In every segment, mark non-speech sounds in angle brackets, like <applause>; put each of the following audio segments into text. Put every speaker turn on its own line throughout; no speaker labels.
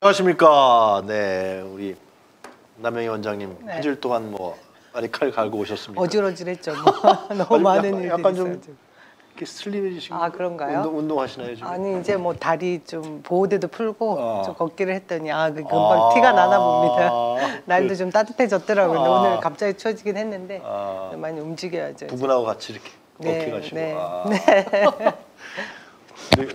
안녕하십니까. 네, 우리 남영희 원장님
네.
한 주일 동안 뭐 많이 칼 갈고 오셨습니까?
어질어질했죠. 뭐. <laughs> <laughs> 너무
아니,
많은
약간-
일들이
약간 좀
있어가지고.
이렇게 슬림해지신
아, 그런가요?
운동, 운동 하시나요 지금?
아니 이제 뭐 다리 좀 보호대도 풀고
어.
좀 걷기를 했더니 아그 금방
아,
티가 나나 봅니다. <laughs> 날도
그-
좀 따뜻해졌더라고요.
아.
오늘 갑자기 추워지긴 했는데
아.
많이 움직여야죠. 이제.
부부하고 같이 이렇게
네,
걷기 가시고.
네,
아. 네.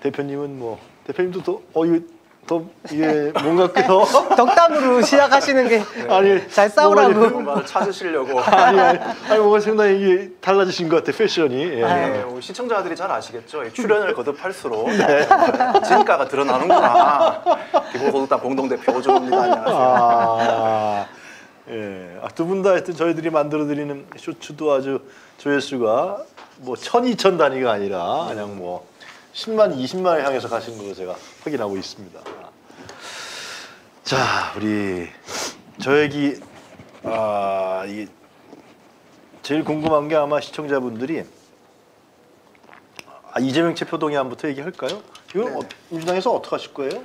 대표님은 뭐 대표님도 더 어, 이거 더 이게 뭔가 더 <laughs>
덕담으로 시작하시는 게 <laughs>
아니
잘 싸우라고.
뭔가
찾으시려고 <laughs>
아니 아니 아니 뭔가 상당히 이게 달라지신 것 같아 패션이. 예.
네, 우리 시청자들이 잘 아시겠죠? 이 출연을 거듭할수록 정말 진가가 드러나는구나. 기본소득당 공동대표 오종입니다. 안녕하세요.
아, 예. 아, 두분 다 하여튼 저희들이 만들어드리는 쇼츠도 아주 조회수가 뭐 천, 이천 단위가 아니라 그냥 뭐 10만, 20만을 향해서 가시는 걸로 제가 확인하고 있습니다. 자, 우리 저 얘기 아, 이 제일 궁금한 게 아마 시청자분들이 아, 이재명 체포 동의안부터 얘기할까요? 이건 어, 민주당에서 어떻게 하실 거예요?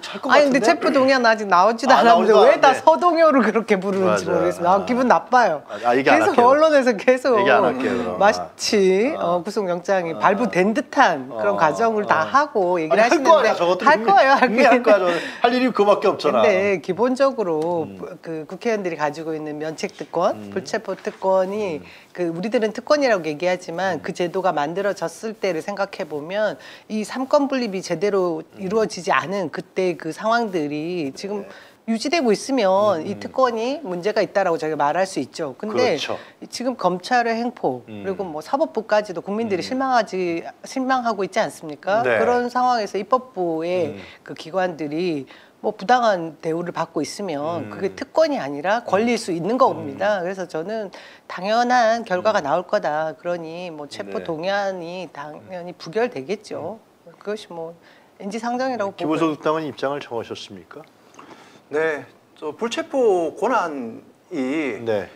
잘것
아니 근데? 체포 동의안 아직 나오지도
아,
않았는데 왜 다. 서동요를 그렇게 부르는지
맞아.
모르겠습니다. 아, 기분 나빠요.
아, 안
계속
할게요.
언론에서 계속
얘기 안 할게요.
마치
아.
어, 구속영장이 발부된 듯한 그런
어,
과정을 다
어.
하고 얘기를
아니, 할
하시는데 할 거예요. 할
분명히 할
거예요.
거야 할 일이 그거밖에 없잖아.
근데 기본적으로
음.
그 국회의원들이 가지고 있는 면책 특권, 불체포 특권이 그 우리들은 특권이라고
음.
얘기하지만 그 제도가 만들어졌을 때를 생각해 보면 이 삼권 분립이 제대로
음.
이루어지지 않은 그때 그 상황들이 지금
네.
유지되고 있으면 이 특권이 문제가 있다라고 저희가 말할 수 있죠. 근데
음. 그렇죠.
지금 검찰의 행포
음.
그리고 뭐 사법부까지도 국민들이 실망하지 실망하고 있지 않습니까?
네.
그런 상황에서 입법부의
음.
그 기관들이 뭐 부당한 대우를 받고 있으면
음.
그게 특권이 아니라 권리일 수 있는 겁니다. 그래서 저는 당연한 결과가 나올 거다. 그러니 뭐 체포
네.
동의안이 당연히 부결되겠죠. 그것이 뭐 인지상정이라고 보고
기본소득당은 입장을 정하셨습니까?
네, 저 불체포 권한이
네.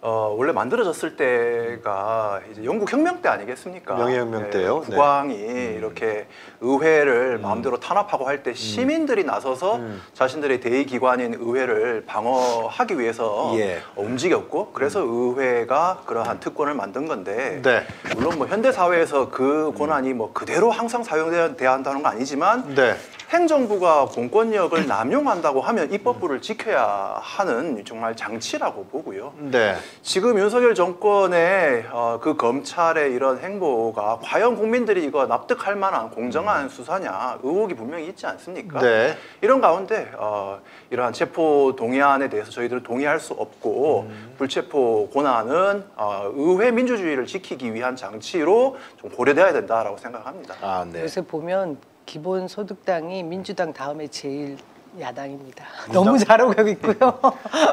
어, 원래 만들어졌을 때가 이제 영국 혁명 때 아니겠습니까?
명예혁명 때요? 네.
국왕이 이렇게 의회를 마음대로 탄압하고 할 때 시민들이 나서서
음.
자신들의 대의 기관인 의회를 방어하기 위해서
예.
어, 움직였고 그래서 의회가 그러한 특권을 만든 건데
네.
물론 뭐 현대 사회에서 그 권한이 뭐 그대로 항상 사용돼야 한다는 건 아니지만
네.
행정부가 공권력을 남용한다고 하면 입법부를 지켜야 하는 정말 장치라고 보고요.
네.
지금 윤석열 정권의 어, 그 검찰의 이런 행보가 과연 국민들이 이거 납득할 만한 공정한 수사냐 의혹이 분명히 있지 않습니까?
네.
이런 가운데 어, 이러한 체포 동의안에 대해서 저희들은 동의할 수 없고
음.
불체포 권한은 어, 의회 민주주의를 지키기 위한 장치로 좀 고려돼야 된다라고 생각합니다.
아, 네.
요새 보면 기본소득당이 민주당 다음에 제일 야당입니다. <laughs> 너무 잘하고 있고요.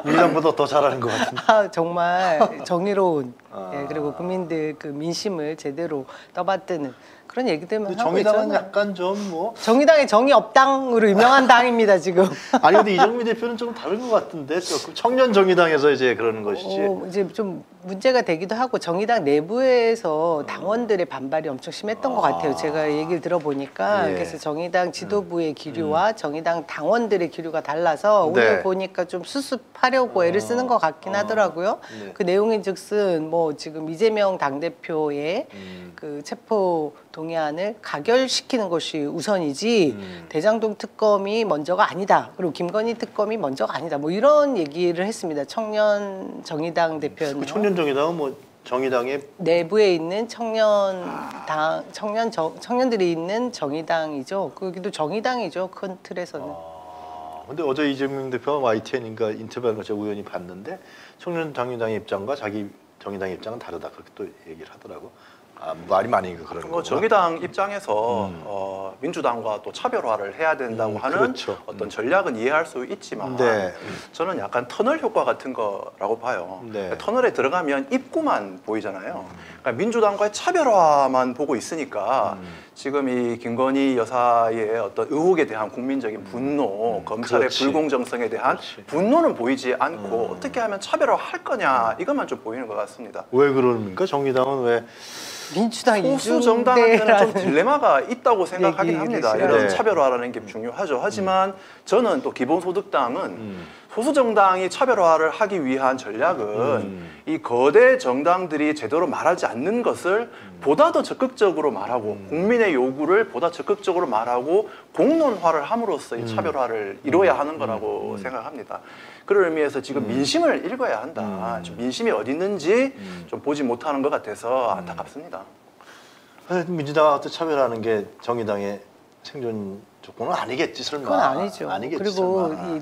민주당보다 더 잘하는 것 같은데.
아, 정말 정의로운
아.
예, 그리고 국민들 그 민심을 제대로 떠받드는 그런 얘기들만 하고
정의당은
있잖아요.
약간 좀 뭐.
정의당의 정의 업당으로 유명한 <laughs> 당입니다 지금.
아니 근데 이정미 대표는 좀 다른 것 같은데 조금 청년 정의당에서 이제 그러는 것이지.
어, 이제 좀 문제가 되기도 하고 정의당 내부에서 당원들의 반발이 엄청 심했던 것 같아요. 제가 얘기를 들어보니까
예.
그래서 정의당 지도부의 기류와 정의당 당원들의 기류가 달라서
네.
오늘 보니까 좀 수습하려고 애를 쓰는 것 같긴 하더라고요.
네.
그 내용인 즉슨 뭐 지금 이재명 당 대표의
음.
그 체포 동의안을 가결시키는 것이 우선이지
음.
대장동 특검이 먼저가 아니다. 그리고 김건희 특검이 먼저가 아니다. 뭐 이런 얘기를 했습니다. 청년 정의당 대표는
그 청년 정의당은 뭐 정의당의
내부에 있는 청년 당 청년 정, 청년들이 있는 정의당이죠. 거기도 정의당이죠. 큰 틀에서는.
아, 근데 어제 이재명 대표가 YTN인가 인터뷰한 거 제가 우연히 봤는데 청년 정의당의 입장과 자기 정의당의 입장은 다르다 그렇게 또 얘기를 하더라고. 아, 말이 많으니까 그런 거.
뭐 정의당 입장에서
음.
어, 민주당과 또 차별화를 해야 된다고
음,
하는
그렇죠.
어떤 전략은 이해할 수 있지만
네.
저는 약간 터널 효과 같은 거라고 봐요.
네. 음.
그러니까 터널에 들어가면 입구만 보이잖아요. 그러니까 민주당과의 차별화만 보고 있으니까
음.
지금 이 김건희 여사의 어떤 의혹에 대한 국민적인 분노, 검찰의
음. 그렇지.
불공정성에 대한
그렇지.
분노는 보이지 않고
음.
어떻게 하면 차별화 할 거냐 이것만 좀 보이는 것 같습니다.
왜 그럽니까? 정의당은 왜
민주당
소수 정당한테는 좀
이중대라는
딜레마가 있다고 생각하긴 합니다. 이런
네.
차별화라는 게 중요하죠. 하지만 저는 또 기본소득당은
음.
소수 정당이 차별화를 하기 위한 전략은
음.
이 거대 정당들이 제대로 말하지 않는 것을 보다 더 적극적으로 말하고 국민의 요구를 보다 적극적으로 말하고 공론화를 함으로써 이 차별화를 이뤄야 하는 거라고 생각합니다. 그런 의미에서 지금 민심을 읽어야 한다. 좀 민심이 어디 있는지 좀 보지 못하는 것 같아서 안타깝습니다.
하여튼 민주당하고 차별하는 게 정의당의 생존 조건은 아니겠지 설마.
그건 아니죠.
아니겠지
그리고
설마.
이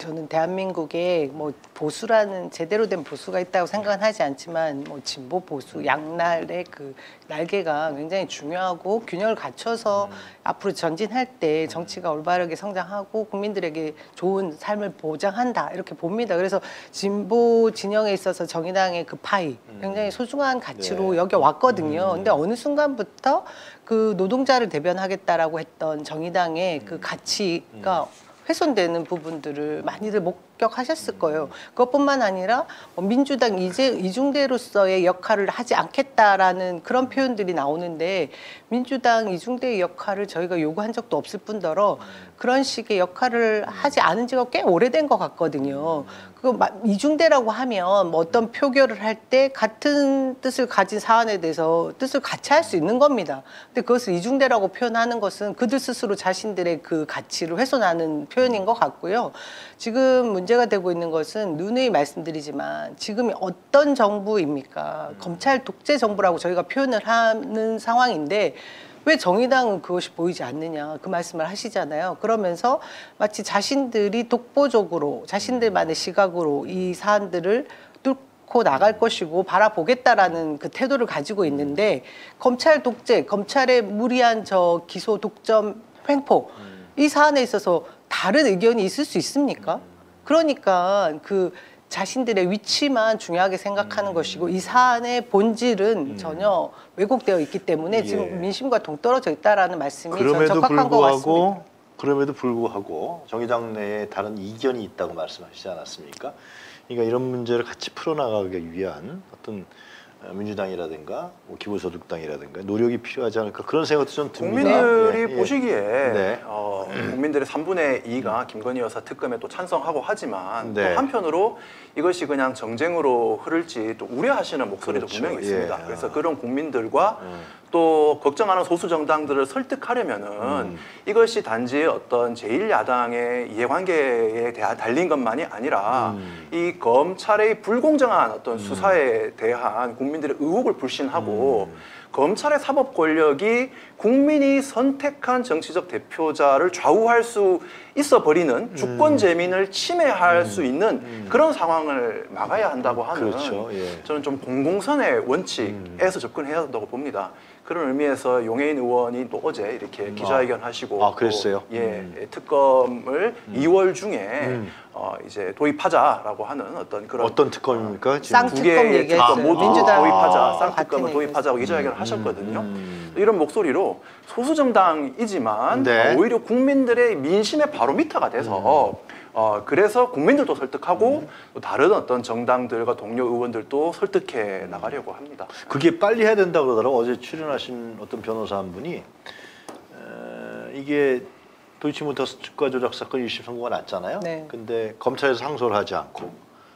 저는 대한민국에 뭐 보수라는 제대로 된 보수가 있다고 생각은 하지 않지만 뭐 진보 보수 양날의 그 날개가 굉장히 중요하고 균형을 갖춰서
음.
앞으로 전진할 때 정치가 올바르게 성장하고 국민들에게 좋은 삶을 보장한다 이렇게 봅니다. 그래서 진보 진영에 있어서 정의당의 그 파이 굉장히 소중한 가치로
음. 네.
여겨 왔거든요. 근데 어느 순간부터 그 노동자를 대변하겠다라고 했던 정의당의 그 가치가 훼손되는 부분들을 많이들 목격하셨을 거예요. 그것뿐만 아니라 뭐 민주당 이제 이중대로서의 역할을 하지 않겠다라는 그런 표현들이 나오는데 민주당 이중대의 역할을 저희가 요구한 적도 없을 뿐더러 그런 식의 역할을 하지 않은 지가 꽤 오래된 것 같거든요. 그 마- 이중대라고 하면 뭐 어떤 표결을 할 때 같은 뜻을 가진 사안에 대해서 뜻을 같이 할 수 있는 겁니다. 근데 그것을 이중대라고 표현하는 것은 그들 스스로 자신들의 그 가치를 훼손하는 표현인 것 같고요. 지금 문제 가 되고 있는 것은 누누이 말씀드리지만 지금이 어떤 정부입니까? 검찰 독재 정부라고 저희가 표현을 하는 상황인데 왜 정의당은 그것이 보이지 않느냐 그 말씀을 하시잖아요. 그러면서 마치 자신들이 독보적으로 자신들만의 시각으로 이 사안들을 뚫고 나갈 것이고 바라보겠다라는 그 태도를 가지고 있는데 검찰 독재, 검찰의 무리한 저 기소 독점 횡포 이 사안에 있어서 다른 의견이 있을 수 있습니까? 그러니까 그 자신들의 위치만 중요하게 생각하는 것이고 이 사안의 본질은 전혀 왜곡되어 있기 때문에
예.
지금 민심과 동떨어져 있다라는 말씀이
그럼에도
적합한 것 같습니다.
불구하고 그럼에도 불구하고 정의당 내에 다른 이견이 있다고 말씀하시지 않았습니까? 그러니까 이런 문제를 같이 풀어나가기 위한 어떤 어, 민주당이라든가 뭐 기본소득당이라든가 노력이 필요하지 않을까 그런 생각도 좀 듭니다.
국민들이
예, 예.
보시기에
네.
어, 국민들의 3분의 2가 김건희 여사 특검에 또 찬성하고 하지만
네.
또 한편으로 이것이 그냥 정쟁으로 흐를지 또 우려하시는 목소리도
그렇죠.
분명히 있습니다.
예.
그래서 그런 국민들과
음.
또 걱정하는 소수 정당들을 설득하려면은
음.
이것이 단지 어떤 제1야당의 이해관계에 대한 달린 것만이 아니라
음.
이 검찰의 불공정한 어떤 수사에 대한 국민들의 의혹을 불신하고
음.
검찰의 사법 권력이 국민이 선택한 정치적 대표자를 좌우할 수 있어 버리는
음.
주권 재민을 침해할 수 있는 그런 상황을 막아야 한다고 하는
그렇죠. 예.
저는 좀 공공선의 원칙에서 접근해야 한다고 봅니다. 그런 의미에서 용해인 의원이 또 어제 이렇게 기자회견 하시고
아, 그랬어요?
또, 예,
음.
특검을 2월 중에
음.
어, 이제 도입하자라고 하는 어떤 그런
어떤 특검입니까? 지금?
쌍-
두
특검
개의
얘기했어요.
특검 모두
민주당
도입하자, 쌍특검을 도입하자고 기자회견을 하셨거든요.
음.
이런 목소리로 소수 정당이지만
네.
어, 오히려 국민들의 민심의 바로미터가 돼서 어, 그래서 국민들도 설득하고 또 다른 어떤 정당들과 동료 의원들도 설득해 나가려고 합니다.
그게 빨리 해야 된다 그러더라고 어제 출연하신 어떤 변호사 한 분이 에, 이게 도이치모터스 주가 조작 사건 1심 선고가 났잖아요.
네.
근데 검찰에서 항소를 하지 않고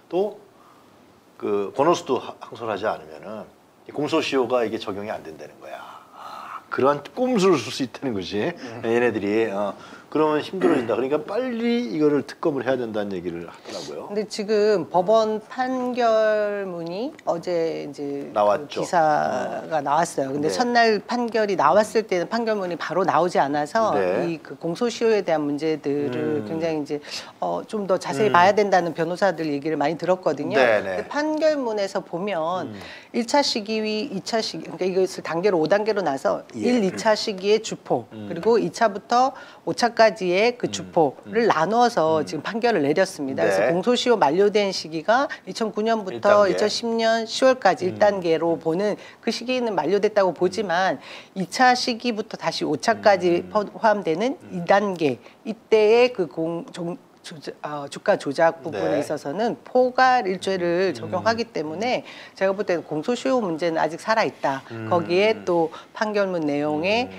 또그 권오수도 하- 항소를 하지 않으면은 이 공소시효가 이게 적용이 안 된다는 거야. 아, 그러한 꼼수를 쓸 수 있다는 거지. 얘네들이 어, 그러면 힘들어진다. 그러니까 빨리 이거를 특검을 해야 된다는 얘기를 하더라고요.
근데 지금 법원 판결문이 어제 이제
나왔죠.
그 기사가 나왔어요. 근데
네.
첫날 판결이 나왔을 때는 판결문이 바로 나오지 않아서
네.
이그 공소시효에 대한 문제들을
음.
굉장히 이제 어, 좀 더 자세히
음.
봐야 된다는 변호사들 얘기를 많이 들었거든요.
네, 네.
근데 판결문에서 보면
음.
일 1차 시기위, 2차 시기, 그러니까 이것을 단계로 5단계로 나서
예.
일, 1, 2차 시기의 주포,
음.
그리고 2차부터 5차까지 의 그 주포를 나눠서 지금 판결을 내렸습니다.
음. 네.
그래서 공소시효 만료된 시기가 2009년부터
1단계.
2010년 10월까지
음.
1단계로 보는 그 시기는 만료됐다고 보지만 2차 시기부터 다시 5차까지
음.
포함되는 2단계 이때의 그 공, 종, 조작, 아, 주가 조작 부분에
네.
있어서는 포괄 일죄를 적용하기 때문에 제가 볼 때는 공소시효 문제는 아직 살아 있다. 거기에 또 판결문 내용에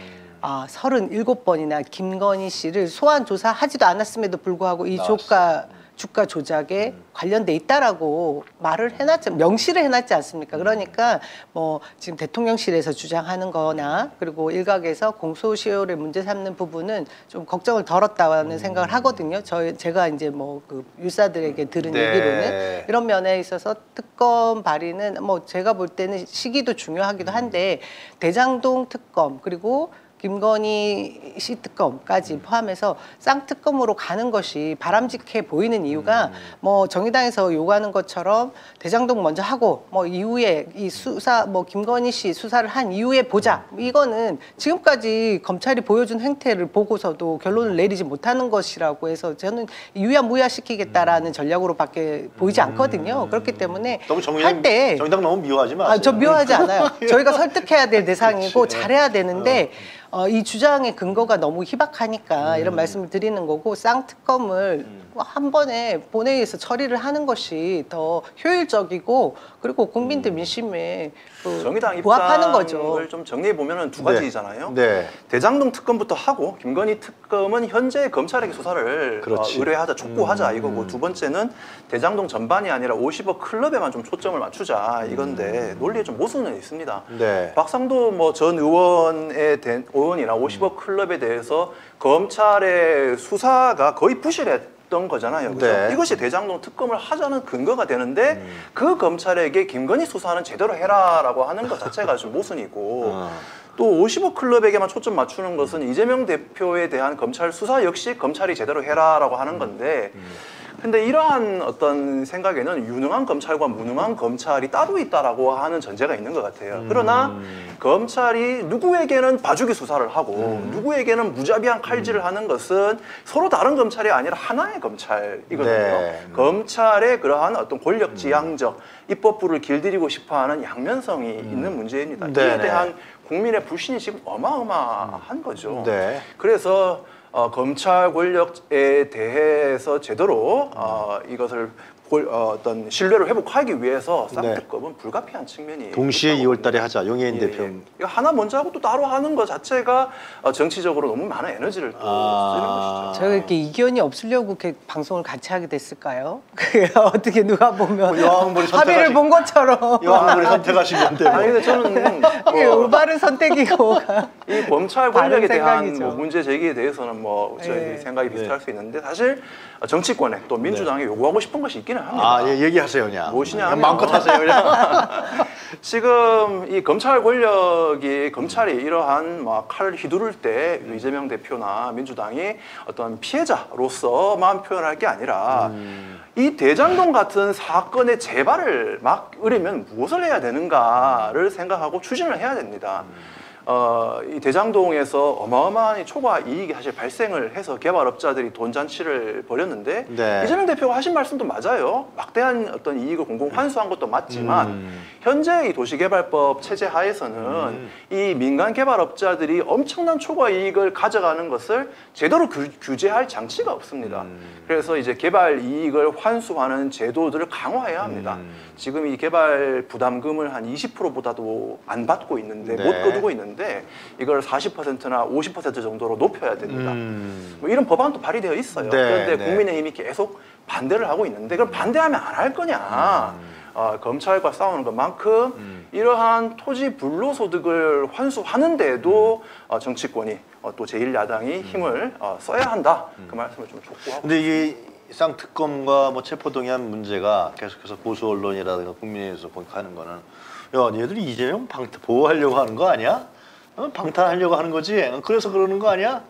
아, 37번이나 김건희 씨를 소환 조사하지도 않았음에도 불구하고 이. 조가 주가 조작에 관련돼 있다라고 말을 해놨지 명시를 해놨지 않습니까? 그러니까 뭐 지금 대통령실에서 주장하는 거나 그리고 일각에서 공소시효를 문제 삼는 부분은 좀 걱정을 덜었다는 생각을 하거든요. 저희 제가 이제 뭐 그 유사들에게 들은
네.
얘기로는 이런 면에 있어서 특검 발의는 뭐 제가 볼 때는 시기도 중요하기도 한데 대장동 특검 그리고 김건희 씨 특검까지 포함해서 쌍특검으로 가는 것이 바람직해 보이는 이유가 뭐 정의당에서 요구하는 것처럼 대장동 먼저 하고 뭐 이후에 이 수사 뭐 김건희 씨 수사를 한 이후에 보자. 이거는 지금까지 검찰이 보여준 행태를 보고서도 결론을 내리지 못하는 것이라고 해서 저는 유야무야 시키겠다라는 전략으로밖에 보이지 않거든요. 그렇기 때문에
너무 정당
할때
정당 너무 미워하지 마세요.
아, 저 묘하지 않아요. 저희가 설득해야 될 <laughs> 대상이고 잘해야 되는데 어, 이 주장의 근거가 너무 희박하니까 이런 말씀을 드리는 거고 쌍특검을 한 번에 본회의에서 처리를 하는 것이 더 효율적이고 그리고 국민들 민심에 그
정의당
부합하는 거죠.
좀 정리해 보면은 두
네.
가지잖아요.
네.
대장동 특검부터 하고 김건희 특검은 현재 검찰에게 수사를 어,
그렇지.
의뢰하자 촉구하자
음,
이거고
음.
두 번째는 대장동 전반이 아니라 50억 클럽에만 좀 초점을 맞추자 이건데 논리에 좀 모순은 있습니다.
네.
박상도 뭐 전 의원에 대한 의원이나 50억 클럽에 대해서 검찰의 수사가 거의 부실했 던 거잖아요. 그죠?
네.
이것이 대장동 특검을 하자는 근거가 되는데 그 검찰에게 김건희 수사는 제대로 해라라고 하는 것 자체가 좀 모순이고
어.
또 50억 클럽에게만 초점 맞추는 것은 이재명 대표에 대한 검찰 수사 역시 검찰이 제대로 해라라고 하는 건데 근데 이러한 어떤 생각에는 유능한 검찰과 무능한 검찰이 따로 있다라고 하는 전제가 있는 것 같아요. 그러나 검찰이 누구에게는 봐주기 수사를 하고 누구에게는 무자비한 칼질을 하는 것은 서로 다른 검찰이 아니라 하나의 검찰이거든요.
네.
검찰의 그러한 어떤 권력 지향적 입법부를 길들이고 싶어하는 양면성이 있는 문제입니다. 이에. 대한 국민의 불신이 지금 어마어마한 거죠.
네.
그래서 어, 검찰 권력에 대해서 제대로 어, 이것을 골- 어, 어떤 신뢰를 회복하기 위해서 쌍특검은 불가피한 측면이
네. 동시에
있다고
2월 달에 하자. 용해인
예,
대표.
예. 이거 하나 먼저 하고 또 따로 하는 것 자체가 어, 정치적으로 너무 많은 에너지를 또
아.
쓰는 것이죠.
제가 이렇게 이견이 없으려고 이렇게 방송을 같이 하게 됐을까요? <laughs> 그게 어떻게 누가 보면
뭐 여왕벌이
합의를 본 것처럼
여왕벌이 선택하신 건데.
아니 근데 저는 뭐
올바른 선택이고
이 검찰 권력에 대한. 뭐 문제 제기에 대해서는 뭐 저희
네.
생각이 비슷할 수 있는데 사실 정치권에 또 민주당이 요구하고 싶은 것이 있기는 합니다.
아, 예, 얘기하세요, 그냥.
무엇이냐
그냥 마음껏 하세요, 그냥. <laughs>
지금 이 검찰 권력이 검찰이 이러한 막 칼을 휘두를 때 이재명 대표나 민주당이 어떤 피해자로서만 표현할 게 아니라 이 대장동 같은 사건의 재발을 막 으려면 무엇을 해야 되는가를 생각하고 추진을 해야 됩니다. 어, 이 대장동에서 어마어마한 이 초과 이익이 사실 발생을 해서 개발업자들이 돈 잔치를 벌였는데
네.
이재명 대표가 하신 말씀도 맞아요. 막대한 어떤 이익을 공공 환수한 것도 맞지만
음.
현재 이 도시개발법 체제 하에서는
음.
이 민간 개발업자들이 엄청난 초과 이익을 가져가는 것을 제대로 규, 규제할 장치가 없습니다.
음.
그래서 이제 개발 이익을 환수하는 제도들을 강화해야 합니다.
음.
지금 이 개발 부담금을 한 20%보다도 안 받고 있는데
네.
못 거두고 있는데 이걸 40%나 50% 정도로 높여야 됩니다.
음.
뭐 이런 법안도 발의되어 있어요.
네,
그런데
네.
국민의힘이 계속 반대를 하고 있는데 그럼 반대하면 안 할 거냐? 어, 검찰과 싸우는 것만큼
음.
이러한 토지 불로 소득을 환수하는데도
음.
어, 정치권이 어, 또 제1야당이 힘을 어, 써야 한다. 그 말씀을 좀 촉구하고.
근데 이 쌍특검과 뭐 체포동의안 문제가 계속해서 보수 언론이라든가 국민의힘에서 보하는 거는 야, 얘들이 이재명 방 보호하려고 하는 거 아니야? 어? 방탄하려고 하는 거지? 어, 그래서 그러는 거 아니야?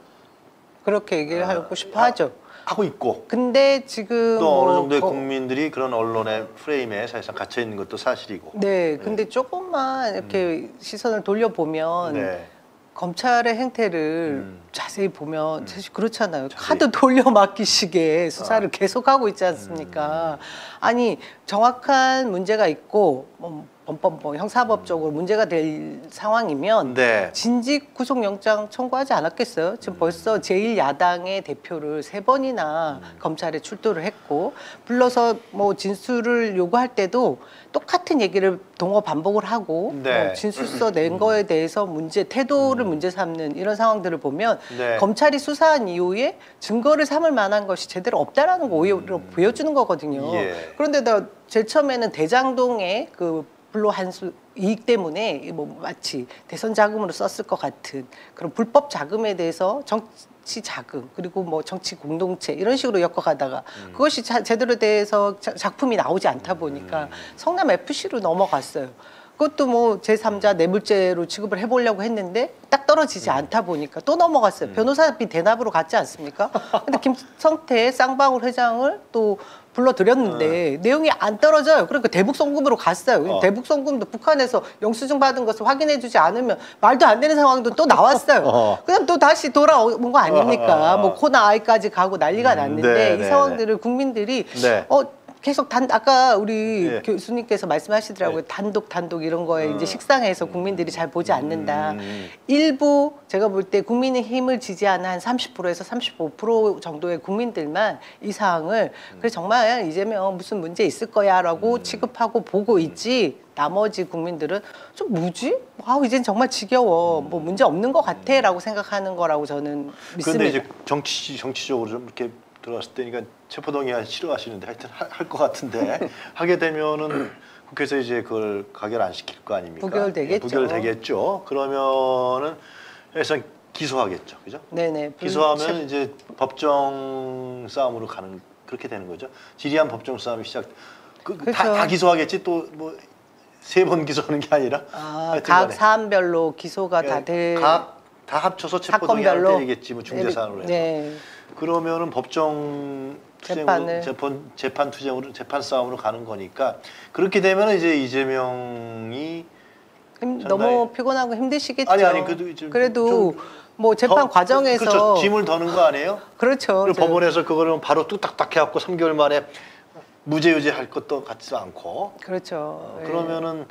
그렇게 얘기를 하고 싶어 하죠.
하고 있고
근데 지금
또 어느
뭐
정도의
거-
국민들이 그런 언론의 프레임에 사실상 갇혀 있는 것도 사실이고.
네, 근데 조금만 이렇게 시선을 돌려보면
네.
검찰의 행태를
음.
자세히 보면 사실 그렇잖아요.
자세히.
카드 돌려막기식의 수사를
아.
계속하고 있지 않습니까? 아니 정확한 문제가 있고 뭐 범법 뭐 형사법적으로 문제가 될 상황이면
네.
진직 구속영장 청구하지 않았겠어요? 지금 벌써 제1야당의 대표를 세 번이나 검찰에 출두를 했고 불러서 뭐 진술을 요구할 때도 똑같은 얘기를 동어 반복을 하고
네.
뭐 진술서 낸 거에 대해서 문제 태도를 문제 삼는 이런 상황들을 보면
네.
검찰이 수사한 이후에 증거를 삼을 만한 것이 제대로 없다라는 거 오히려 보여주는 거거든요.
예.
그런데 나 제일 처음에는 대장동의 그 불로 한수 이익 때문에 이뭐 마치 대선 자금으로 썼을 것 같은 그런 불법 자금에 대해서 정치 자금 그리고 뭐 정치 공동체 이런 식으로 엮어가다가 그것이 자, 제대로 돼서 자- 작품이 나오지 않다 보니까 성남 FC로 넘어갔어요. 그것도 뭐 제3자 뇌물죄로 취급을 해보려고 했는데 딱 떨어지지 않다 보니까 또 넘어갔어요. 변호사비 대납으로 갔지 않습니까? 근데 김성태 쌍방울 회장을 또 불러들였는데 내용이 안 떨어져요. 그러니까 대북 송금으로 갔어요.
어.
대북 송금도 북한에서 영수증 받은 것을 확인해주지 않으면 말도 안 되는 상황도 또 나왔어요. <laughs>
어.
그다음 또 다시 돌아온 거 아닙니까?
어.
뭐 코나 아이까지 가고 난리가 났는데
네,
이
네,
상황들을 국민들이
네.
어 계속 단 아까 우리
예.
교수님께서 말씀하시더라고요
네.
단독 단독 이런 거에 이제 식상해서 국민들이 잘 보지 않는다
음.
일부 제가 볼 때 국민의 힘을 지지하는 한 30%에서 35% 정도의 국민들만 이 사항을 그래 정말 이재명 무슨 문제 있을 거야라고 취급하고 보고 있지 나머지 국민들은 좀 뭐지? 아 이젠 정말 지겨워 뭐 문제 없는 것 같아라고 생각하는 거라고 저는 믿습니다.
그런데 이제 정치 정치적으로 좀 이렇게 들어갔을 때니까 체포동의안 싫어하시는데 하여튼 할 것 같은데 <laughs> 하게 되면은 국회에서 이제 그걸 가결 안 시킬 거 아닙니까?
부결되겠죠.
예, 부결되겠죠. 그러면은 일단 기소하겠죠, 그죠?
네네
기소하면 이제 법정 싸움으로 가는 그렇게 되는 거죠. 지리한 법정 싸움이 시작. 그, 그 다,
그렇죠.
다 기소하겠지 또 뭐 세 번 기소하는 게 아니라
아, 각. 사안별로 기소가
예,
다될
각, 다 합쳐서 체포동의안을
사건별로
때리겠지 뭐 중대사안으로 해서.
네.
그러면은 법정 투쟁으로
재판을.
재판 재판 투쟁으로 재판 싸움으로 가는 거니까 그렇게 되면 이제 이재명이
힘- 너무 피곤하고 힘드시겠죠.
아니, 아니, 그래도 좀-
그래도 좀뭐 재판
더-
과정에서
그렇죠. 짐을 더는 거 아니에요? <laughs>
그렇죠.
법원에서 그거를 바로 뚝딱딱 해갖고 3개월 만에 무죄 유죄 할 것도 같지도 않고
그렇죠.
어,
예.
그러면은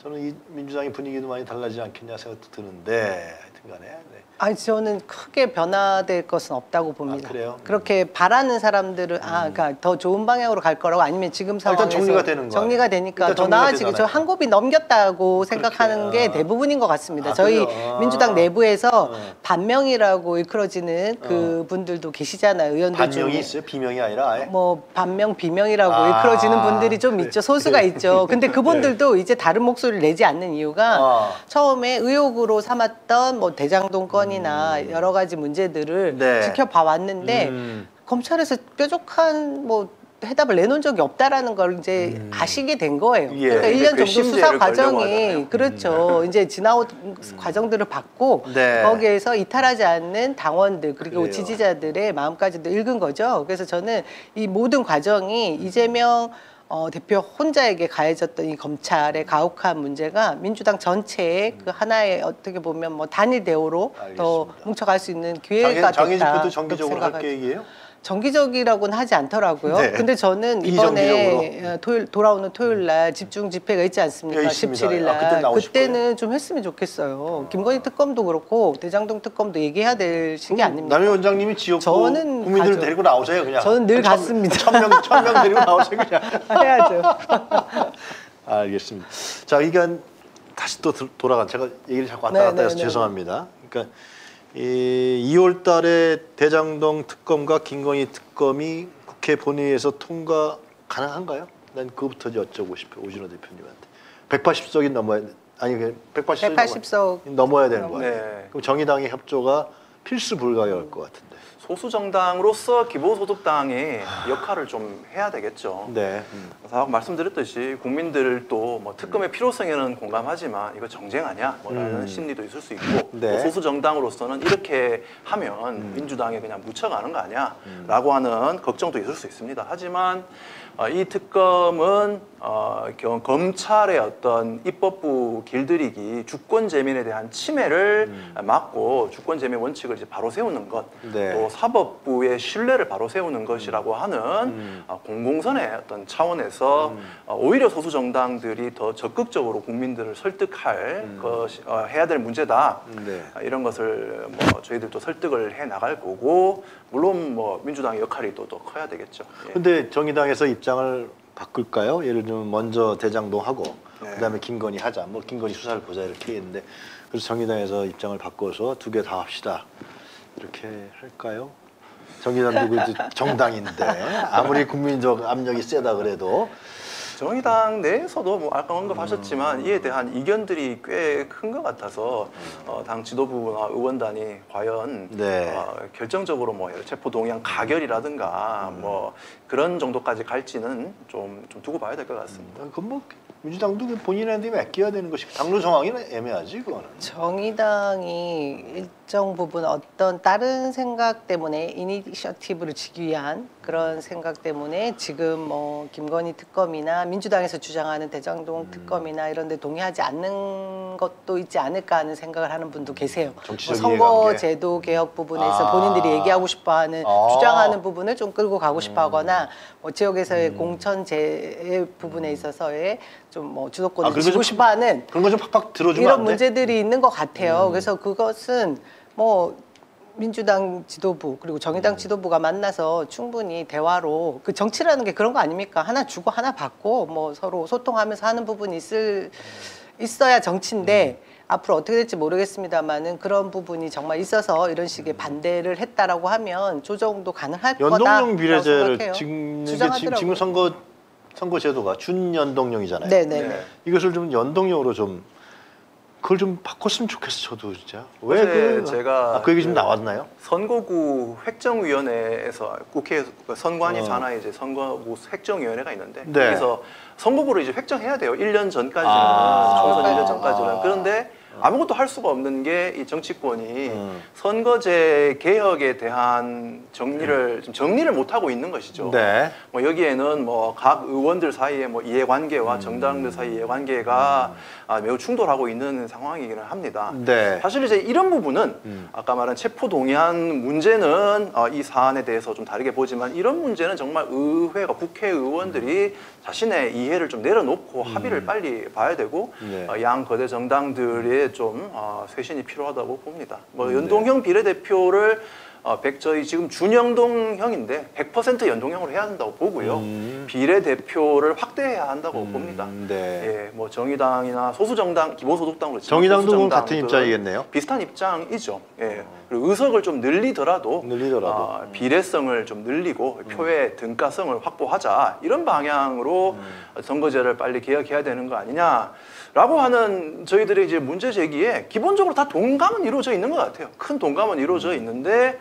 저는 이 민주당의 분위기도 많이 달라지지 않겠냐 생각도 드는데 하여튼간에 네.
아니 저는 크게 변화될 것은 없다고 봅니다.
아, 그래요?
그렇게 바라는 사람들은 아, 그러니까 더 좋은 방향으로 갈 거라고 아니면 지금
아, 일단
상황에서
정리가 되는 거
정리가? 되니까
일단
더 나아지고 저. 한 곱이 넘겼다고 생각하는 게
아.
대부분인 것 같습니다.
아,
저희
그래요? 아.
민주당 내부에서
어.
반명이라고 일컬어지는 그 분들도 계시잖아요. 의원들
반명이
중에.
있어요? 비명이 아니라 아예?
뭐 반명 비명이라고
아,
일컬어지는 분들이 좀
그래,
있죠 소수가
그래.
있죠 근데 그분들도 <laughs> 이제 다른 목소리를 내지 않는 이유가
아.
처음에 의혹으로 삼았던 뭐 대장동 건 이나 여러 가지 문제들을
음. 네.
지켜봐 왔는데
음.
검찰에서 뾰족한 뭐 해답을 내놓은 적이 없다라는 걸 이제 아시게 된 거예요.
음. 예.
그러니까 1년 정도 수사 과정이. 그렇죠. 이제 지나온 과정들을 봤고
음. 네.
거기에서 이탈하지 않는 당원들 그리고
그래요.
지지자들의 마음까지도 읽은 거죠. 그래서 저는 이 모든 과정이 이재명 어, 대표 혼자에게 가해졌던 이 검찰의 가혹한 문제가 민주당 전체의 그 하나의 어떻게 보면 뭐 단일 대우로 더
알겠습니다.
뭉쳐갈 수 있는 기회가
장애, 장애
됐다.
집회도 정기적으로 할. 계획이에요?
정기적이라고는 하지 않더라고요.
네.
근데 저는 이번에. 어, 토요일 돌아오는 토요일 날 집중 집회가 있지 않습니까?
예, 있습니다.
17일
아,
날.
그때 나오실
그때 는 좀 했으면 좋겠어요. 김건희 특검도 그렇고 대장동 특검도 얘기해야 될 시기 아닙니까?
남희 원장님이 지역구
저는
국민들을
가죠.
데리고 나오세요 그냥.
저는 늘
천-
갔습니다.
천명 천명 데리고 나오세요 그냥. <laughs>
해야죠. <laughs>
알겠습니다. 자, 이건 다시 또 들- 돌아간 제가 얘기를 자꾸 왔다
네,
갔다
네,
해서
네.
죄송합니다. 그러니까 이 2월 달에 대장동 특검과 김건희 특검이 국회 본회의에서 통과 가능한가요? 난 그거부터 여쭤보고 싶어요. 오진호 대표님한테. 180석이 넘어야 아니 180석이
180석
넘어야 되는 거예요.
네.
그럼 정의당의 협조가 필수 불가할 것 같은데.
소수 정당으로서 기본소득당의 역할을 좀 해야 되겠죠.
네. 음.
아까 말씀드렸듯이 국민들도 뭐 특검의 필요성에는 공감하지만 이거 정쟁 아니야? 뭐라는
음.
심리도 있을 수 있고
네. 음.
또 소수 정당으로서는 이렇게 하면 민주당에 그냥 묻혀가는 거 아니야? 라고 하는 걱정도 있을 수 있습니다. 하지만 어, 이 특검은 어, 겨- 검찰의 어떤 입법부 길들이기 주권 재민에 대한 침해를
음.
막고 주권 재민 원칙을 이제 바로 세우는 것,
네.
또 사법부의 신뢰를 바로 세우는 것이라고 하는
음.
어, 공공선의 어떤 차원에서 어, 오히려 소수 정당들이 더 적극적으로 국민들을 설득할 것이 어, 해야 될 문제다.
네.
아, 이런 것을 뭐 저희들도 설득을 해 나갈 거고 물론 뭐 민주당의 역할이 또 더 커야 되겠죠. 예.
근데 정의당에서 입장을 바꿀까요? 예를 들면 먼저 대장동 하고
네.
그다음에 김건희 하자. 뭐 김건희 수사를 보자 이렇게 했는데 그래서 정의당에서 입장을 바꿔서 두 개 다 합시다. 이렇게 할까요? 정의당도 그 정당인데 아무리 국민적 압력이 세다 그래도
정의당 내에서도 뭐 아까 언급하셨지만
음.
이에 대한 이견들이 꽤 큰 것 같아서 어, 당 지도부나 의원단이 과연
네.
어, 결정적으로 뭐 체포 동의안 가결이라든가 뭐 그런 정도까지 갈지는 좀, 좀 두고 봐야 될 것 같습니다.
그건 뭐 민주당도 그 본인한테 맡겨야 되는 것이 당론 정황이는 애매하지 그거는.
정의당이 일정 부분 어떤 다른 생각 때문에 이니셔티브를 지기 위한 그런 생각 때문에 지금 뭐 김건희 특검이나 민주당에서 주장하는 대장동
음.
특검이나 이런 데 동의하지 않는 것도 있지 않을까 하는 생각을 하는 분도 계세요. 뭐
정치적
선거
이해관계.
제도 개혁 부분에서
아.
본인들이 얘기하고 싶어 하는
아.
주장하는 부분을 좀 끌고 가고 싶어
음.
하거나 뭐 지역에서의 공천제 부분에 있어서의 좀뭐 주도권을
아, 그리고
쥐고
좀
싶어 하는
그런 거 좀 팍팍 들어주면
이런? 문제들이 있는 것 같아요.
음.
그래서 그것은 뭐 민주당 지도부 그리고 정의당
음.
지도부가 만나서 충분히 대화로 그 정치라는 게 그런 거 아닙니까? 하나 주고 하나 받고 뭐 서로 소통하면서 하는 부분이 있을 있어야 정치인데
음.
앞으로 어떻게 될지 모르겠습니다만은 그런 부분이 정말 있어서 이런 식의 반대를 했다라고 하면 조정도 가능할 거다.
연동형 비례제를 지금 지금, 선거 선거 제도가 준연동형이잖아요.
네네네.
네.
이것을 좀 연동형으로 좀 그걸 좀 바꿨으면 좋겠어 저도 진짜. 왜 그,
제가
아, 그 얘기 좀
그
나왔나요?
선거구 획정위원회에서 국회 선관위
어.
이제 선거구 획정위원회가 있는데
네.
거기서 선거구를 이제 획정해야 돼요. 1년 전까지는
아.
총선 1년
아.
전까지는 그런데 아무것도 할 수가 없는 게 이 정치권이
음.
선거제 개혁에 대한 정리를 좀 정리를 못 하고 있는 것이죠.
네.
뭐 여기에는 뭐 각 의원들 사이의 뭐
음.
이해관계와 정당들 사이 이해관계가 아, 매우 충돌하고 있는 상황이기는 합니다.
네.
사실 이제 이런 부분은
음.
아까 말한 체포 동의안 문제는 어, 이 사안에 대해서 좀 다르게 보지만 이런 문제는 정말 의회가 국회의원들이 자신의 이해를 좀 내려놓고 합의를 빨리 봐야 되고
음. 네.
어, 양 거대 정당들의 좀 어, 쇄신이 필요하다고 봅니다. 뭐
네.
연동형 비례대표를 어, 백 저희 지금 준연동형인데 100% 연동형으로 해야 한다고 보고요.
음.
비례대표를 확대해야 한다고
음,
봅니다.
네.
예, 뭐 정의당이나 소수정당, 기본소득당으로
정의당도 같은 입장이겠네요.
비슷한 입장이죠. 예. 그리고 의석을 좀 늘리더라도,
늘리더라도.
아, 비례성을 좀 늘리고 표의 등가성을 확보하자 이런 방향으로 선거제를 빨리 개혁해야 되는 거 아니냐라고 하는 저희들의 이제 문제 제기에 기본적으로 다 동감은 이루어져 있는 것 같아요. 큰 동감은 이루어져 있는데.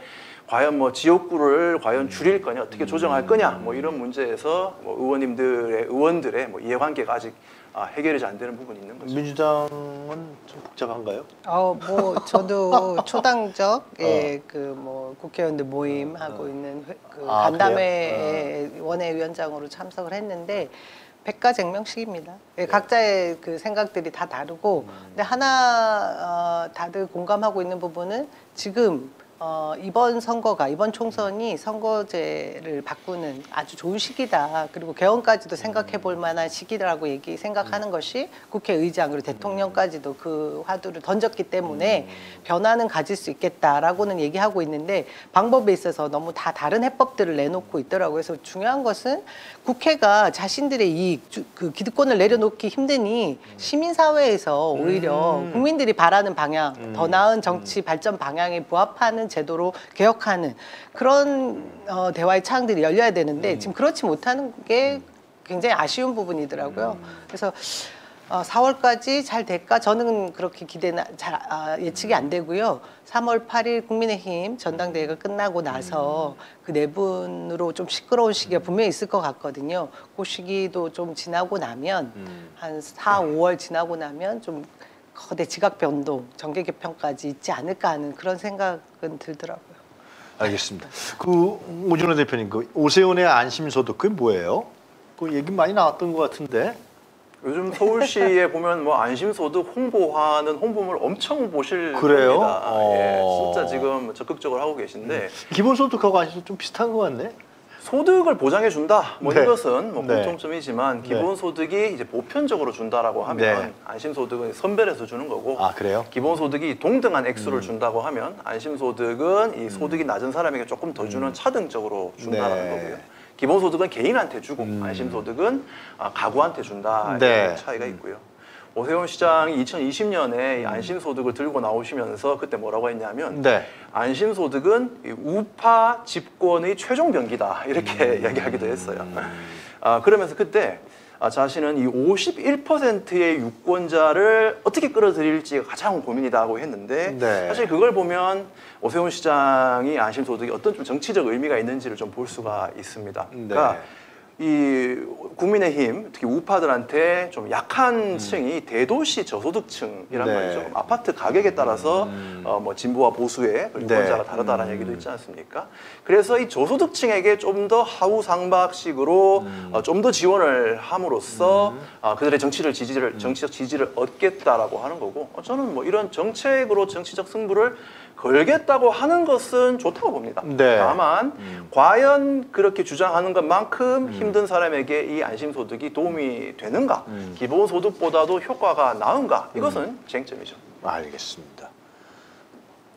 과연 뭐 지역구를 과연 줄일 거냐 어떻게 조정할 거냐 뭐 이런 문제에서 뭐 의원님들의 의원들의 뭐 이해관계가 아직 아, 해결이 안 되는 부분이 있는 거죠.
민주당은 좀 복잡한가요?
어, 뭐 저도 <laughs> 초당적
어.
예, 그뭐 국회의원들 모임 하고 있는 회, 그
아,
간담회 원외위원장으로 참석을 했는데 백가쟁명식입니다. 예, 각자의 그 생각들이 다 다르고 근데 하나 어, 다들 공감하고 있는 부분은 지금 어, 이번 선거가 이번 총선이 선거제를 바꾸는 아주 좋은 시기다. 그리고 개헌까지도 생각해 볼 만한 시기라고 얘기 생각하는 것이 국회의장 그리고 대통령까지도 그 화두를 던졌기 때문에 변화는 가질 수 있겠다라고는 얘기하고 있는데 방법에 있어서 너무 다 다른 해법들을 내놓고 있더라고요. 그래서 중요한 것은 국회가 자신들의 이익, 주- 그 기득권을 내려놓기 힘드니 시민사회에서 오히려
음.
국민들이 바라는 방향, 더 나은 정치 발전 방향에 부합하는 제도로 개혁하는 그런 어, 대화의 창들이 열려야 되는데 지금 그렇지 못하는 게 굉장히 아쉬운 부분이더라고요. 그래서 어, 4월까지 잘 될까? 저는 그렇게 기대나 잘 아, 예측이 안 되고요. 3월 8일 국민의힘 전당대회가 끝나고 나서 그 내분으로 좀 시끄러운 시기가 분명히 있을 것 같거든요. 그 시기도 좀 지나고 나면 한 4, 5월 지나고 나면 좀 거대 지각 변동, 정계 개편까지 있지 않을까 하는 그런 생각은 들더라고요.
알겠습니다. 그 오준호 대표님 그 오세훈의 안심소득 그게 뭐예요? 그 얘기 많이 나왔던 것 같은데.
요즘 서울시에 <laughs> 보면 뭐 안심소득 홍보하는 홍보물 엄청 보실
그래요?
겁니다. 예,
어.
진짜 지금 적극적으로 하고 계신데
기본소득하고 안심소득 좀 비슷한 것 같네.
소득을 보장해 준다. 뭐
네.
이것은 뭐
네.
공통점이지만
네.
기본소득이 이제 보편적으로 준다라고 하면
네.
안심소득은 선별해서 주는 거고
아 그래요?
기본소득이 동등한
음.
액수를 준다고 하면 안심소득은 이 소득이 낮은 사람에게 조금 더 주는 차등적으로 준다라는
네.
거고요. 기본소득은 개인한테 주고
음.
안심소득은 아, 가구한테 준다
네.
이런 차이가 있고요. 오세훈 시장이 2020년에 이 안심소득을 들고 나오시면서 그때 뭐라고 했냐면
네.
안심소득은 이 우파 집권의 최종 병기다 이렇게
음. <laughs>
이야기하기도 했어요. 아, 그러면서 그때 아, 자신은 이 51%의 유권자를 어떻게 끌어들일지가 가장 고민이다고 했는데
네.
사실 그걸 보면 오세훈 시장이 안심소득이 어떤 좀 정치적 의미가 있는지를 좀 볼 수가 있습니다.
네.
그러니까 이 국민의힘 특히 우파들한테 좀 약한 층이 대도시 저소득층이란
음. 네.
말이죠. 아파트 가격에 따라서
음.
어, 뭐 진보와 보수의 그
네.
유권자가 다르다라는
음.
얘기도 있지 않습니까? 그래서 이 저소득층에게 좀 더 하우 상박식으로
음.
어, 좀 더 지원을 함으로써 어, 그들의 정치를 지지를
음.
정치적 지지를 얻겠다라고 하는 거고 어, 저는 뭐 이런 정책으로 정치적 승부를 걸겠다고 하는 것은 좋다고 봅니다.
네.
다만
음.
과연 그렇게 주장하는 것만큼 힘든 사람에게 이 안심소득이 도움이 되는가?
음.
기본소득보다도 효과가 나은가? 이것은 쟁점이죠.
알겠습니다.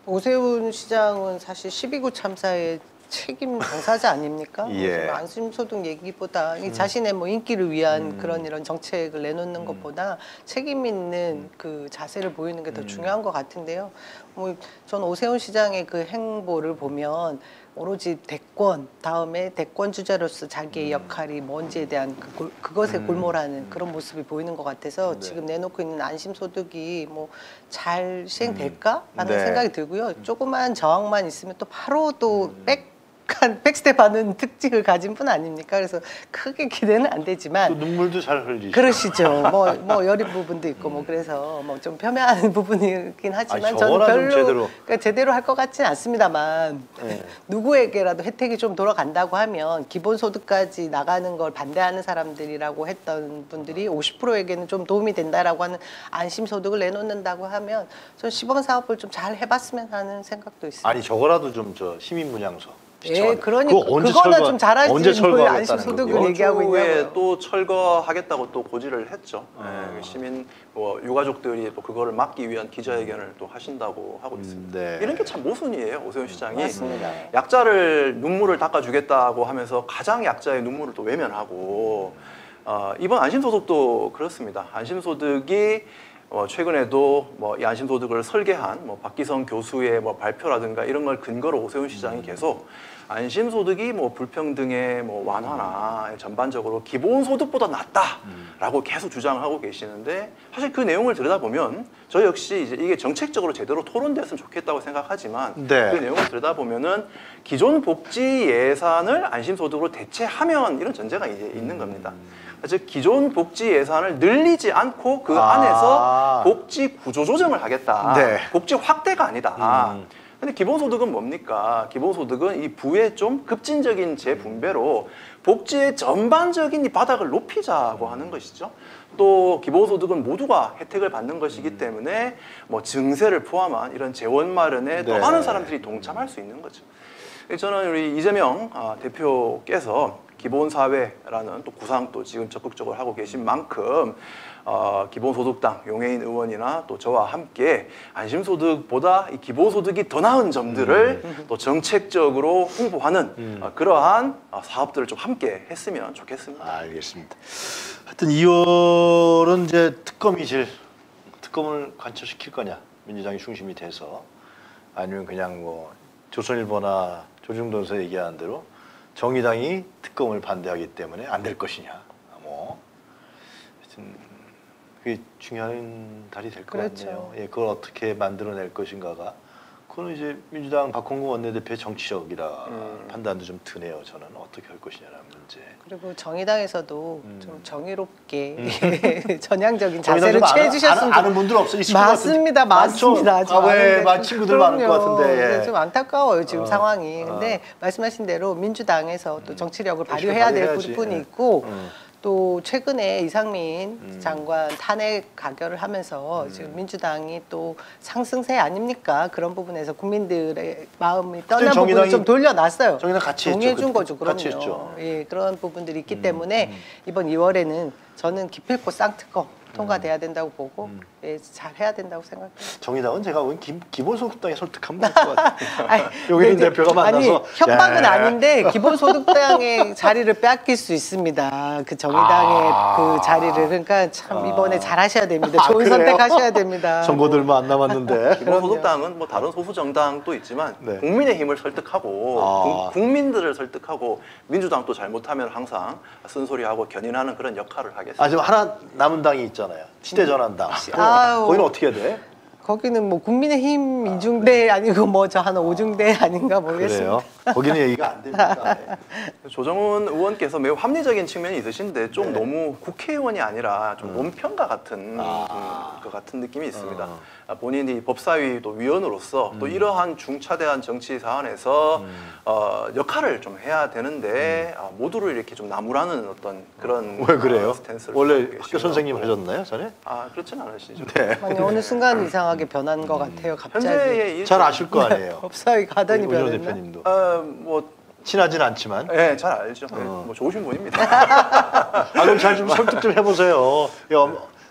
오세훈 시장은 사실 12구 참사의 책임 당사자 아닙니까? <laughs>
예.
뭐 안심 소득 얘기보다 이 자신의 뭐 인기를 위한
음.
그런 이런 정책을 내놓는 것보다 책임 있는 그 자세를 보이는 게더
음.
중요한 것 같은데요. 뭐 저는 오세훈 시장의 그 행보를 보면 오로지 대권 다음에 대권 주자로서
음.
자기의 역할이 뭔지에 대한 그 골- 그것에 골몰하는 그런 모습이 보이는 것 같아서
네.
지금 내놓고 있는 안심 소득이 뭐 잘 시행될까라는
네.
생각이 들고요. 조그만 저항만 있으면 또 바로 또 백. 한 백스텝하는 특징을 가진 분 아닙니까? 그래서 크게 기대는
안또
되지만
눈물도 잘 흘리죠.
그러시죠. 뭐, <laughs> 뭐 여린 부분도 있고 뭐 그래서 뭐 좀 폄훼하는 <laughs> 부분이긴 하지만
아니,
저는 별로
제대로.
그러니까 제대로 할 것 같지는 않습니다만
네. <laughs>
누구에게라도 혜택이 좀 돌아간다고 하면 기본소득까지 나가는 걸 반대하는 사람들이라고 했던 분들이 50%에게는 좀 도움이 된다라고 하는 안심소득을 내놓는다고 하면 전 시범 사업을 좀 잘 해봤으면 하는 생각도 있습니다.
아니 저거라도 좀 저 시민 문양서.
예, 그러니까
그거 언제
그거나
철거-
좀 잘하지
언제
뭘
철거하겠다는
안심소득을. 얘기하고 있냐고요.
또 철거하겠다고 또 고지를 했죠.
아.
예, 시민 뭐 유가족들이 또 그거를 막기 위한 기자회견을 또 하신다고 하고 있습니다.
네.
이런 게 참 모순이에요. 오세훈 시장이
맞습니다.
약자를 눈물을 닦아주겠다고 하면서 가장 약자의 눈물을 또 외면하고 어, 이번 안심소득도 그렇습니다. 안심소득이 어, 최근에도 뭐 이 안심 소득을 설계한 뭐 박기성 교수의 뭐 발표라든가 이런 걸 근거로 오세훈 시장이 계속 안심 소득이 뭐 불평등의 뭐 완화나 전반적으로 기본 소득보다 낫다라고 계속 주장하고 계시는데 사실 그 내용을 들여다보면 저 역시 이제 이게 정책적으로 제대로 토론됐으면 좋겠다고 생각하지만
네.
그 내용을 들여다보면은 기존 복지 예산을 안심 소득으로 대체하면 이런 전제가 이제 있는 겁니다. 즉 기존 복지 예산을 늘리지 않고 그
아.
안에서 복지 구조 조정을 하겠다.
네.
복지 확대가 아니다.
음.
근데 기본소득은 뭡니까? 기본소득은 이 부의 좀 급진적인 재분배로 복지의 전반적인 이 바닥을 높이자고 하는 것이죠. 또 기본소득은 모두가 혜택을 받는 것이기 때문에 뭐 증세를 포함한 이런 재원 마련에 더
네.
많은 사람들이 동참할 수 있는 거죠. 저는 우리 이재명 아, 대표께서 기본사회라는 또 구상도 지금 적극적으로 하고 계신 만큼 어, 기본소득당 용해인 의원이나 또 저와 함께 안심소득보다 이 기본소득이 더 나은 점들을 또 정책적으로 홍보하는
음.
어, 그러한 어, 사업들을 좀 함께 했으면 좋겠습니다.
알겠습니다. 하여튼 2월은 이제 특검이실 특검을 관철시킬 거냐 민주당이 중심이 돼서 아니면 그냥 뭐 조선일보나 조중동에서 얘기하는 대로 정의당이 특검을 반대하기 때문에 안 될 것이냐 뭐 그게 중요한 달이 될것
그렇죠.
같네요. 예, 그걸 어떻게 만들어낼 것인가가 그거는 이제 민주당 박홍구 원내대표의 정치적이라
음.
판단도 좀 드네요. 저는 어떻게 할 것이냐라는 문제.
그리고 정의당에서도
음.
좀 정의롭게 <laughs> 전향적인
정의당
자세를
좀 아는-
취해 주셨으면
아는, 아는 분들 없어 있을 것
맞습니다? 맞습니다. 좀
과거에 많은 친구들 많을 것
그럼요.
같은데. 예.
좀 안타까워요 지금
어,
상황이.
어.
근데 말씀하신 대로 민주당에서 또 정치력을
정치력
발휘해야 될. 부분이
예.
있고
음.
또 최근에 이상민
음.
장관 탄핵 가결을 하면서 지금 민주당이 또 상승세 아닙니까? 그런 부분에서 국민들의 마음이 떠난 부분을 좀 돌려놨어요.
정의당 같이.
정해준
그때.
거죠. 그럼요.
같이 했죠. 음,
예, 그런 부분들이 있기 때문에 이번 2월에는 저는 기필코 쌍특검 통과돼야 된다고 보고
음.
예, 잘 해야 된다고 생각해요.
정의당은 제가 보기엔 기, 기본소득당에 설득하면 될것 같아요. <laughs> 용인 대표가 <laughs> 만나서
아니 협박은
야.
아닌데 기본소득당의 <laughs> 자리를 뺏길 수 있습니다. 그 정의당의
아.
그 자리를 그러니까 참 이번에
아.
잘하셔야 됩니다.
아,
좋은
그래요?
선택하셔야 됩니다.
얼마 안 남았는데.
기본소득당은 뭐 다른 소수 정당도 있지만
네.
국민의힘을 설득하고
아.
국- 국민들을 설득하고 민주당도 잘못하면 항상 쓴소리하고 견인하는 그런 역할을 하겠습니다.
아 지금 하나 남은 당이 있잖아요. 시대 전환당.
아유.
거기는 어떻게 돼?
거기는 뭐 국민의힘 이중대 아니고 뭐저한 오중대 아닌가 모르겠습니다.
그래요. 거기는 얘기가 안 됩니다. 네. <laughs>
조정훈 의원께서 매우 합리적인 측면이 있으신데 좀
네.
너무 국회의원이 아니라 좀 논평가 같은
아.
음, 그 같은 느낌이 있습니다.
어.
아, 본인이 법사위 또 위원으로서 또 이러한 중차대한 정치 사안에서 어, 역할을 좀 해야 되는데 아, 모두를 이렇게 좀 나무라는 어떤 그런
왜 그래요?
어, 스탠스를
원래 학교. 선생님 하셨나요, 전에?
아 그렇진 않으시죠.
네.
아니 어느 순간 이상하게 변한 것 같아요. 갑자기
현재의 일
잘 아실 거 아니에요.
법사위 가더니 변했나?
대표님도
어, 뭐
친하진 않지만.
예, 잘 알죠. 예,
어.
뭐 좋으신 분입니다.
아 그럼 잘 좀 설득 좀 해보세요.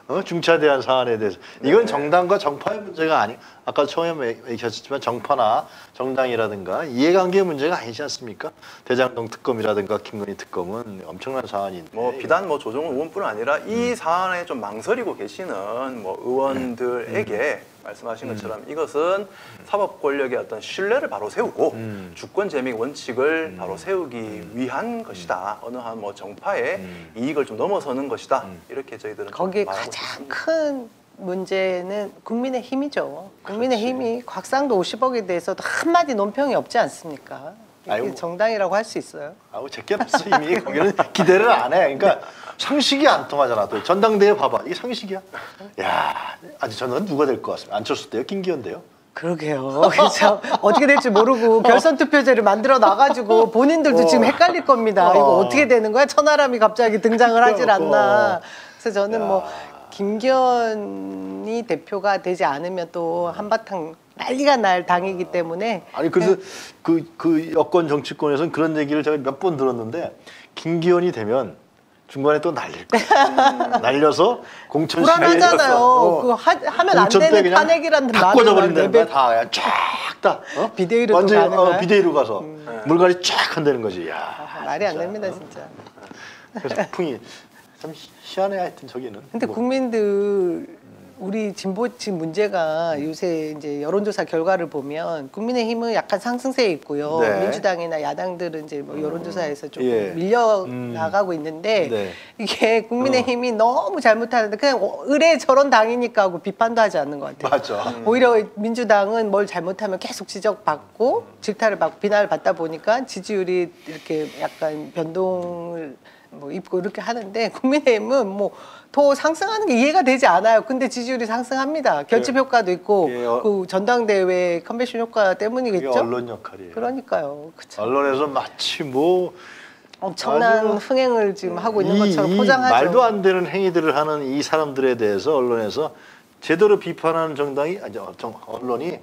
어? 중차대한 사안에 대해서 이건 정당과 정파의 문제가 아니. 아까 처음에 얘기하셨지만 정파나 정당이라든가 이해관계 문제가 아니지 않습니까? 대장동 특검이라든가 김건희 특검은 엄청난 사안인데.
뭐 비단 뭐 조정훈 의원뿐 아니라 이
음.
사안에 좀 망설이고 계시는 뭐 의원들에게
음.
말씀하신 것처럼 이것은 사법 권력의 어떤 신뢰를 바로 세우고
음.
주권 재믹 원칙을 바로 세우기 위한 것이다. 어느 한 뭐 정파의
음.
이익을 좀 넘어서는 것이다. 이렇게 저희들은 좀
거기에
말하고
가장
있습니다.
큰 문제는 국민의 힘이죠. 국민의 힘이 곽상도 50억에 대해서도 한마디 논평이 없지 않습니까? 이게
아이고.
정당이라고 할 수 있어요.
아우 제껴놨어 이미 거기는 <laughs> 기대를 안 해. 그러니까 상식이 안 통하잖아. 또 전당대회 봐봐 이게 상식이야. 야 아직 저는 누가 될 것 같습니다. 안철수 때요, 김기현 때요.
그러게요. 참 <laughs> 어떻게 될지 모르고 <laughs> 결선 투표제를 만들어 놔가지고 본인들도 지금 헷갈릴 겁니다. 이거
어.
어떻게 되는 거야? 천하람이 갑자기 등장을 하질 않나. 그래서 저는 뭐
야.
김기현이 대표가 되지 않으면 또 한바탕 난리가 날 당이기 때문에
아니 그래서 그, 그 여권 정치권에서는 그런 얘기를 제가 몇 번 들었는데 김기현이 되면 중간에 또 날릴 거야. 날려서 공천
불안하잖아요.
어,
그거 하, 하면 안 되는
그냥
탄핵이라는
다
말을
꽂아버린다는
내뱉-
거야 다 쫙다 어?
비대위로? 음.
어, 비대위로 가서 물갈이 쫙 한다는 거지 야
아, 말이 안 됩니다 진짜.
그래서 풍이 참 희- 희한해 하여튼 저기는
근데
뭐.
국민들 우리 진보층 문제가 요새 이제 여론조사 결과를 보면 국민의힘은 약간 상승세에 있고요.
네.
민주당이나 야당들은 이제 뭐 여론조사에서 좀
예.
밀려
음.
나가고 있는데
네.
이게 국민의힘이 너무 잘못하는데 그냥 어, 의뢰 저런 당이니까 하고 비판도 하지 않는 것 같아요.
맞아
오히려 민주당은 뭘 잘못하면 계속 지적받고 질타를 받고 비난을 받다 보니까 지지율이 이렇게 약간 변동을 뭐 입고 이렇게 하는데 <laughs> 국민의힘은 뭐 더 상승하는 게 이해가 되지 않아요. 근데 지지율이 상승합니다. 결집 효과도 있고
예, 어.
그 전당대회 컨벤션 효과 때문이겠죠.
언론 역할이에요
그러니까요. 그쵸.
언론에서 마치 뭐
엄청난 흥행을 지금 하고 있는
이-
것처럼
이
포장하죠.
말도 안 되는 행위들을 하는 이 사람들에 대해서 언론에서 제대로 비판하는 정당이 아니 언론이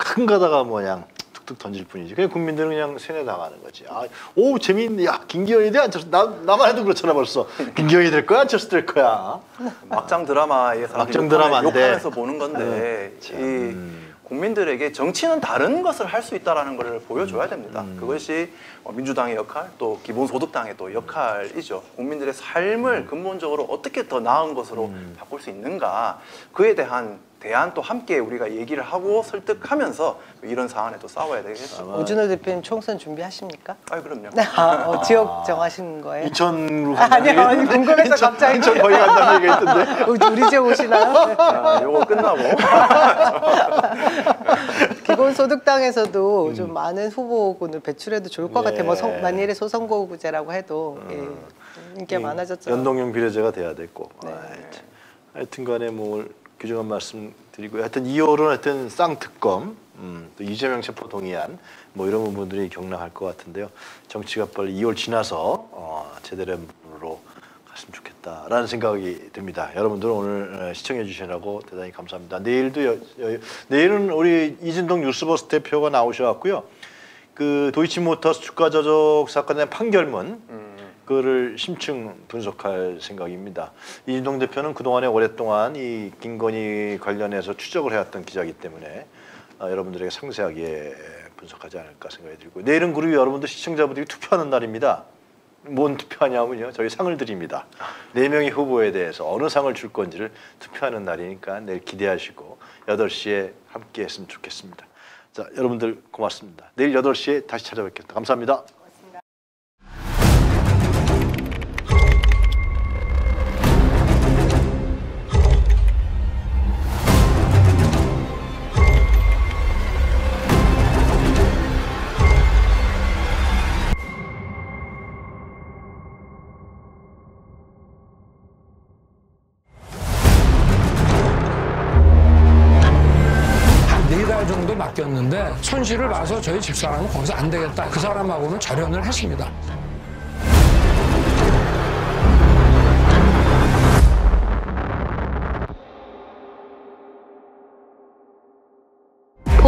큰 가다가 뭐냥 툭툭 던질 뿐이지. 그냥 국민들은 그냥 세뇌 당하는 거지. 아, 오 재밌네. 야 김기현이 돼 안철수. 나 나만 해도 그렇잖아 벌써. <laughs> 김기현이 될 거야 안철수 될 거야.
막장 드라마에
막장 드라마인데.
욕하면서 보는 건데 이 국민들에게 정치는 다른 것을 할 수 있다라는 것을 보여줘야 됩니다. 그것이 어, 민주당의 역할, 또 기본소득당의 또 역할이죠. 국민들의 삶을 근본적으로 어떻게 더 나은 것으로 바꿀 수 있는가 그에 대한 대안 또 함께 우리가 얘기를 하고 설득하면서 이런 사안에 또 싸워야 되겠죠.
오준호 대표님 총선 준비하십니까?
아 그럼요. <laughs>
아, 어, 지역 정하신 거예요?
인천으로
아니요, 아니, 궁금해서 갑자기.
인천 거기 간다는 얘기가 있던데. <laughs>
우리- 지역 오시나요?
아, 요거 끝나고 <laughs>
기본소득당에서도 좀 많은 후보군을 배출해도 좋을 것
네.
같아요. 뭐 성- 만일에 소선거구제라고 해도 예, 인기가 많아졌죠.
연동형 비례제가 돼야 됐고.
네.
하여튼, 하여튼간에 뭐 규정한 말씀 드리고 하여튼 2월은 하여튼 쌍특검, 음, 또 이재명 체포 동의안 뭐 이런 부분들이 격랑할 것 같은데요. 정치가 빨리 2월 지나서 어, 제대로 로 했으면 좋겠다라는 생각이 듭니다. 여러분들 오늘 어, 시청해 주시느라고 대단히 감사합니다. 내일도 여, 여, 내일은 우리 이진동 뉴스버스 대표가 나오셔 갖고요. 그 도이치모터스 주가 조작 사건의 판결문 그거를 심층 분석할 생각입니다. 이진동 대표는 그동안에 오랫동안 이 김건희 관련해서 추적을 해왔던 기자이기 때문에 어, 여러분들에게 상세하게 분석하지 않을까 생각이 들고 내일은 그리고 여러분들 시청자분들이 투표하는 날입니다. 뭔 투표하냐면요. 저희 상을 드립니다. 네 명의 후보에 대해서 어느 상을 줄 건지를 투표하는 날이니까 내일 기대하시고 8시에 함께 했으면 좋겠습니다. 자, 여러분들 고맙습니다. 내일 8시에 다시 찾아뵙겠습니다. 감사합니다.
손실을 봐서 저희 집사람은 거기서 안 되겠다. 그 사람하고는 절연을 했습니다.